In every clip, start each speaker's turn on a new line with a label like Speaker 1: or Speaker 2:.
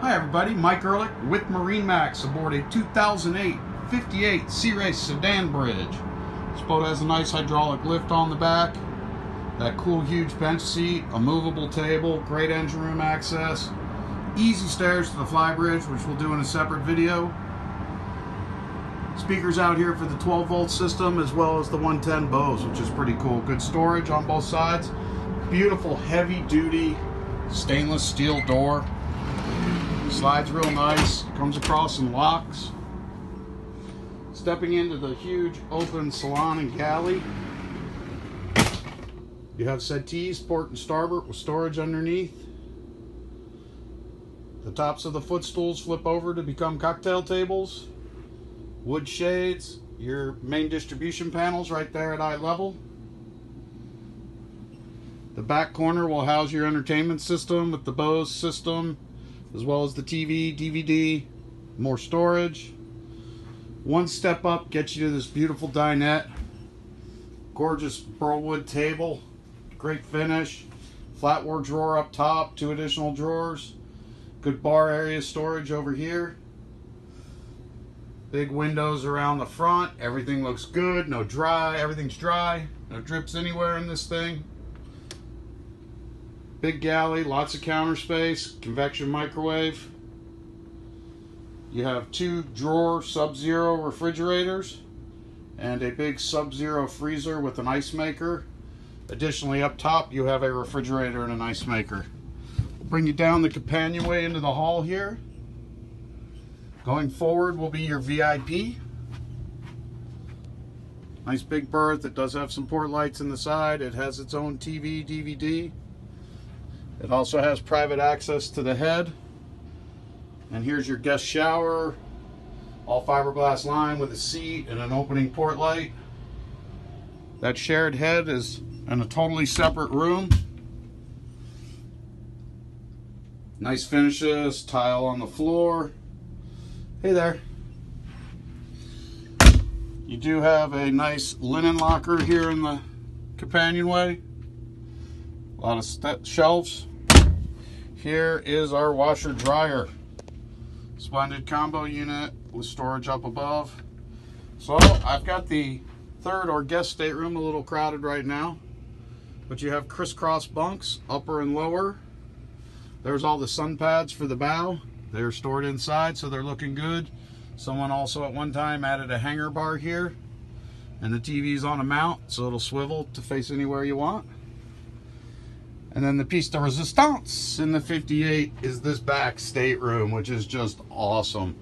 Speaker 1: Hi everybody, Mike Ehrlich with MarineMax aboard a 2008 58 Sea Ray sedan bridge. This boat has a nice hydraulic lift on the back, that cool huge bench seat, a movable table, great engine room access, easy stairs to the flybridge, which we'll do in a separate video. Speakers out here for the 12 volt system as well as the 110 Bose, which is pretty cool. Good storage on both sides. Beautiful heavy duty stainless steel door. Slides real nice, comes across and locks. Stepping into the huge open salon and galley. You have settees, port and starboard with storage underneath. The tops of the footstools flip over to become cocktail tables. Wood shades, your main distribution panels right there at eye level. The back corner will house your entertainment system with the Bose system, as well as the TV, DVD, more storage. One step up gets you to this beautiful dinette. Gorgeous burlwood table, great finish. Flatware drawer up top, two additional drawers. Good bar area storage over here. Big windows around the front. Everything looks good. No dry. Everything's dry. No drips anywhere in this thing. Big galley. Lots of counter space. Convection microwave. You have two drawer Sub-Zero refrigerators and a big Sub-Zero freezer with an ice maker. Additionally, up top, you have a refrigerator and an ice maker. Bring you down the companionway into the hall here. Going forward will be your VIP. Nice big berth. It does have some port lights in the side. It has its own TV, DVD. It also has private access to the head. And here's your guest shower. All fiberglass line with a seat and an opening port light. That shared head is in a totally separate room. Nice finishes, tile on the floor. Hey there. You do have a nice linen locker here in the companionway. A lot of shelves. Here is our washer dryer. Splendide combo unit with storage up above. So I've got the third or guest stateroom a little crowded right now. But you have crisscross bunks, upper and lower. There's all the sun pads for the bow. They're stored inside, so they're looking good. Someone also at one time added a hanger bar here. And the TV's on a mount, so it'll swivel to face anywhere you want. And then the piece de resistance in the 58 is this back stateroom, which is just awesome.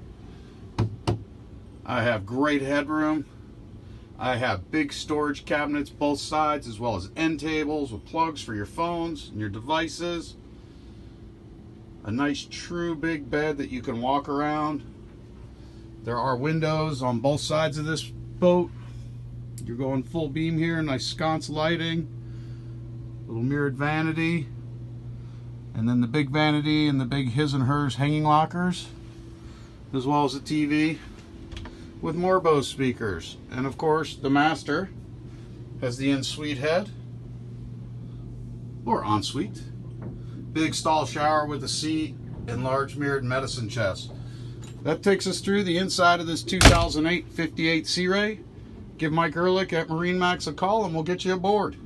Speaker 1: I have great headroom. I have big storage cabinets both sides, as well as end tables with plugs for your phones and your devices. A nice true big bed that you can walk around. There are windows on both sides of this boat. You're going full beam here, nice sconce lighting. Little mirrored vanity. And then the big vanity and the big his and hers hanging lockers. As well as a TV with more Bose speakers. And of course, the master has the in-suite head or ensuite. Big stall shower with a seat and large mirrored medicine chest. That takes us through the inside of this 2008 58 Sea Ray. Give Mike Ehrlich at MarineMax a call and we'll get you aboard.